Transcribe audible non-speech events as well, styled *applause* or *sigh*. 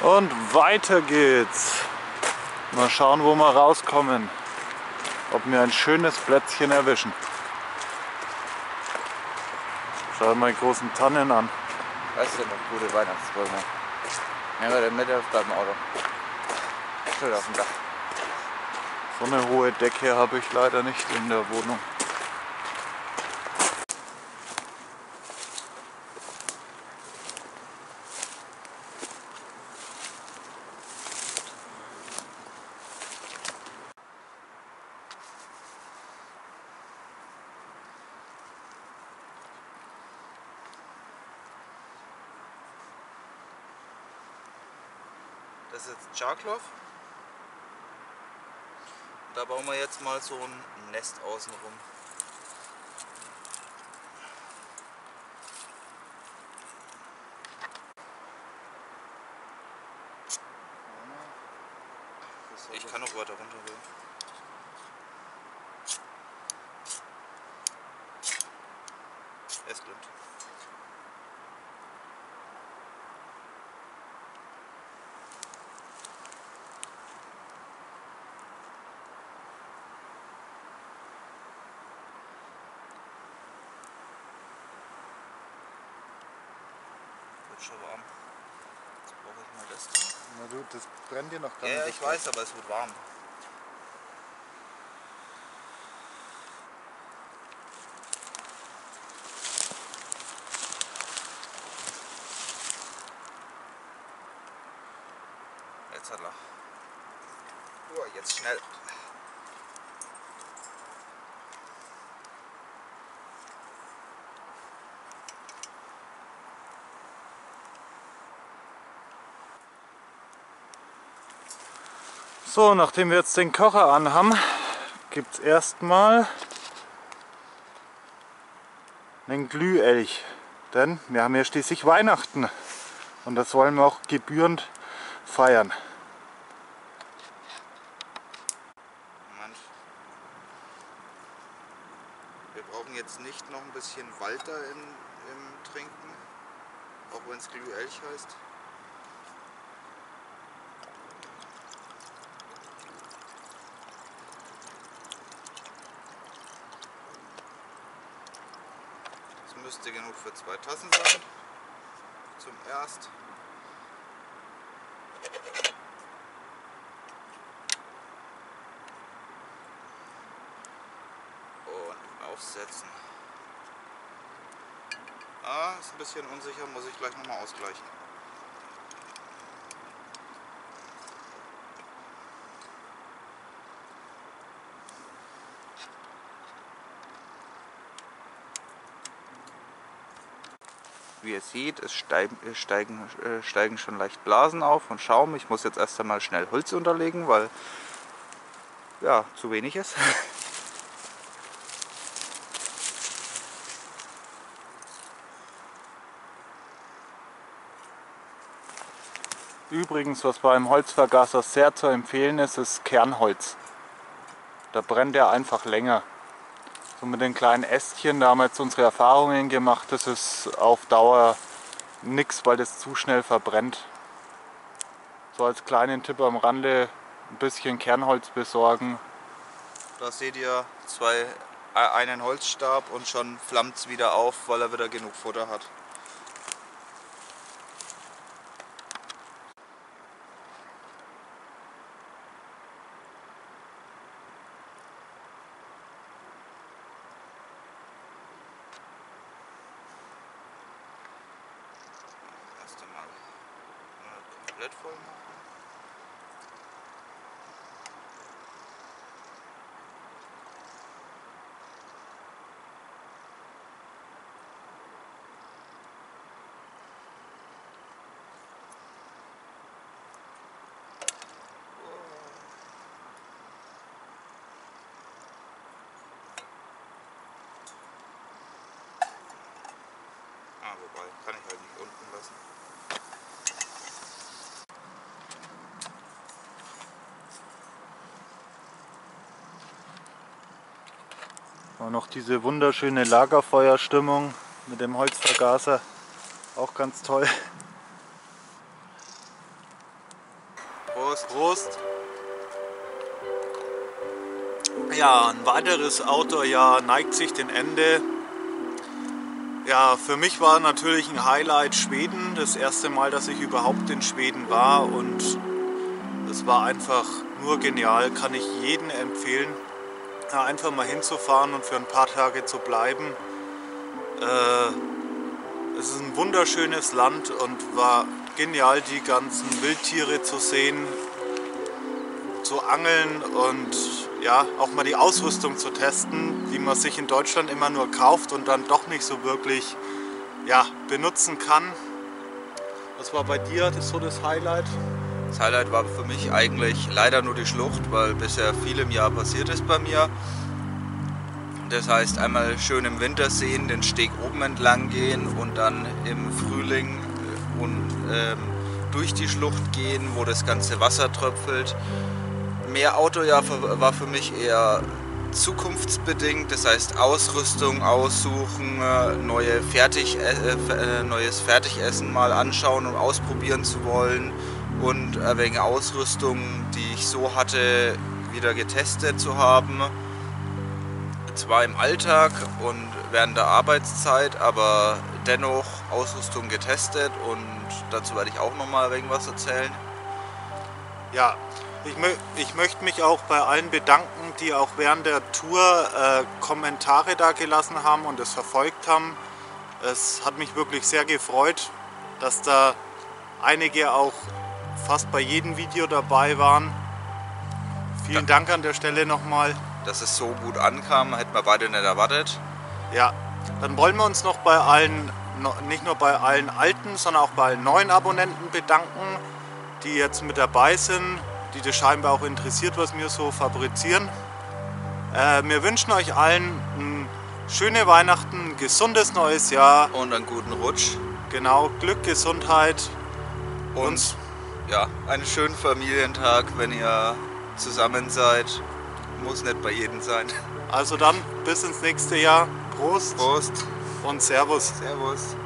Und weiter geht's. Mal schauen, wo wir rauskommen. Ob wir ein schönes Plätzchen erwischen. Schau mal die großen Tannen an. Weißt du noch, gute Weihnachtsbäume. Ja, wir mit auf deinem Auto. Schön auf dem Dach. So eine hohe Decke habe ich leider nicht in der Wohnung. Das ist jetzt Charkloff. Da bauen wir jetzt mal so ein Nest außen rum. Ich kann noch weiter runtergehen. Es glimmt. Schon warm. Jetzt brauche ich mal das da. Na du, das brennt dir noch gar Ja, nicht. ich weiß, aber es wird warm. Jetzt hat er. Oh, jetzt schnell. So, nachdem wir jetzt den Kocher anhaben, gibt es erstmal einen Glühelch. Denn wir haben ja schließlich Weihnachten und das wollen wir auch gebührend feiern. Wir brauchen jetzt nicht noch ein bisschen Walter in, im Trinken, auch wenn es Glühelch heißt. Müsste genug für zwei Tassen sein. Zum Erst. Und aufsetzen. Ah, ist ein bisschen unsicher, muss ich gleich nochmal ausgleichen. Wie ihr seht, es steig- es steigen, äh, steigen schon leicht Blasen auf und Schaum. Ich muss jetzt erst einmal schnell Holz unterlegen, weil ja, zu wenig ist. *laughs* Übrigens, was beim Holzvergaser sehr zu empfehlen ist, ist Kernholz. Da brennt er einfach länger. So mit den kleinen Ästchen, da haben wir jetzt unsere Erfahrungen gemacht, das ist auf Dauer nichts, weil das zu schnell verbrennt. So als kleinen Tipp am Rande, ein bisschen Kernholz besorgen. Da seht ihr zwei, äh, einen Holzstab und schon flammt es wieder auf, weil er wieder genug Futter hat. Komplett voll machen. Ah, wobei, kann ich halt nicht unten lassen. Und noch diese wunderschöne Lagerfeuerstimmung mit dem Holzvergaser. Auch ganz toll. Prost. Prost. Ja, ein weiteres Outdoor-Jahr neigt sich dem Ende. Ja, für mich war natürlich ein Highlight Schweden. Das erste Mal, dass ich überhaupt in Schweden war und es war einfach nur genial. Kann ich jedem empfehlen, einfach mal hinzufahren und für ein paar Tage zu bleiben. Äh, es ist ein wunderschönes Land und war genial, die ganzen Wildtiere zu sehen, zu angeln und ja, auch mal die Ausrüstung zu testen, die man sich in Deutschland immer nur kauft und dann doch nicht so wirklich ja, benutzen kann. Was war bei dir das so das Highlight? Das Highlight war für mich eigentlich leider nur die Schlucht, weil bisher viel im Jahr passiert ist bei mir. Das heißt, einmal schön im Winter sehen, den Steg oben entlang gehen und dann im Frühling äh, und ähm, durch die Schlucht gehen, wo das ganze Wasser tröpfelt. Mehr Autojahr war für mich eher zukunftsbedingt, das heißt Ausrüstung aussuchen, äh, neue Fertig, äh, äh, neues Fertigessen mal anschauen und ausprobieren zu wollen und wegen Ausrüstung, die ich so hatte, wieder getestet zu haben zwar im Alltag und während der Arbeitszeit, aber dennoch Ausrüstung getestet und dazu werde ich auch noch mal irgendwas erzählen. Ja, ich, mö ich möchte mich auch bei allen bedanken, die auch während der Tour äh, Kommentare da gelassen haben und es verfolgt haben. Es hat mich wirklich sehr gefreut, dass da einige auch fast bei jedem Video dabei waren. Vielen ja. Dank an der Stelle nochmal dass es so gut ankam, hätten wir beide nicht erwartet. Ja, dann wollen wir uns noch bei allen, nicht nur bei allen alten, sondern auch bei allen neuen Abonnenten bedanken, die jetzt mit dabei sind, die das scheinbar auch interessiert, was wir so fabrizieren. Äh, wir wünschen euch allen ein schöne Weihnachten, ein gesundes neues Jahr. Und einen guten Rutsch. Genau, Glück, Gesundheit. Und, und ja, einen schönen Familientag, wenn ihr zusammen seid. Muss nicht bei jedem sein. Also dann bis ins nächste Jahr. Prost. Prost. Und Servus. Servus.